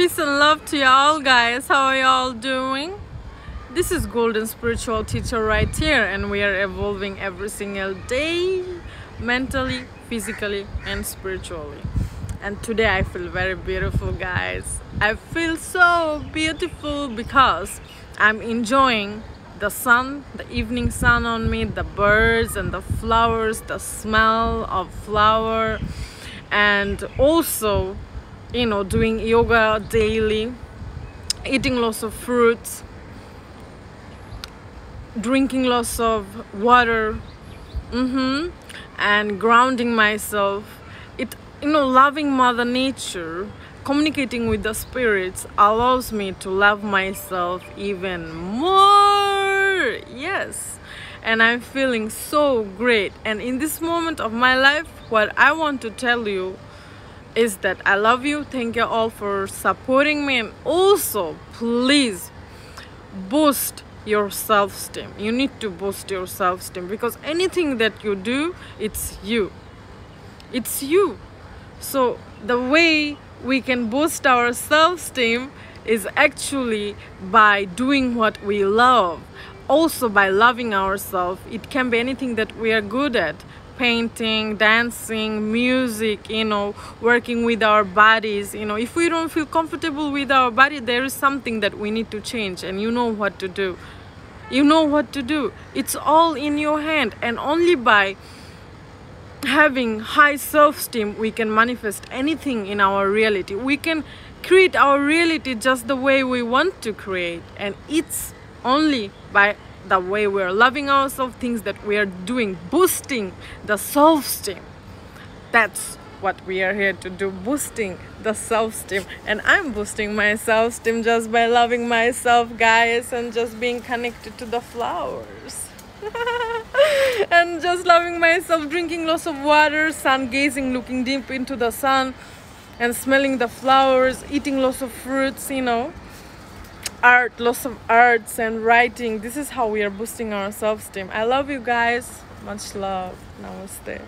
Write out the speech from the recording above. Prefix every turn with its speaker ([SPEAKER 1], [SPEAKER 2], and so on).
[SPEAKER 1] Peace and love to y'all guys. How are y'all doing? This is Golden Spiritual Teacher right here and we are evolving every single day mentally, physically and spiritually. And today I feel very beautiful guys. I feel so beautiful because I'm enjoying the sun, the evening sun on me, the birds and the flowers, the smell of flower and also you know doing yoga daily eating lots of fruits drinking lots of water mm-hmm, and grounding myself. It you know loving mother nature communicating with the spirits allows me to love myself even more. Yes. And i'm feeling so great. And in this moment of my life what i want to tell you is that I love you. Thank you all for supporting me. And also, please boost your self-esteem. You need to boost your self-esteem because anything that you do, it's you. It's you. So the way we can boost our self-esteem is actually by doing what we love also by loving ourselves it can be anything that we are good at painting dancing music you know working with our bodies you know. If we don't feel comfortable with our body there is something that we need to change and you know what to do. You know what to do. It's all in your hand and only by having high self-esteem we can manifest anything in our reality. We can create our reality just the way we want to create and it's only by the way we're loving ourselves, things that we are doing, boosting the self-esteem. That's what we are here to do, boosting the self-esteem. And I'm boosting my self-esteem just by loving myself, guys, and just being connected to the flowers. and just loving myself, drinking lots of water, sun gazing, looking deep into the sun, and smelling the flowers, eating lots of fruits, you know art lots of arts and writing. This is how we are boosting our self-esteem. I love you guys. Much love. Namaste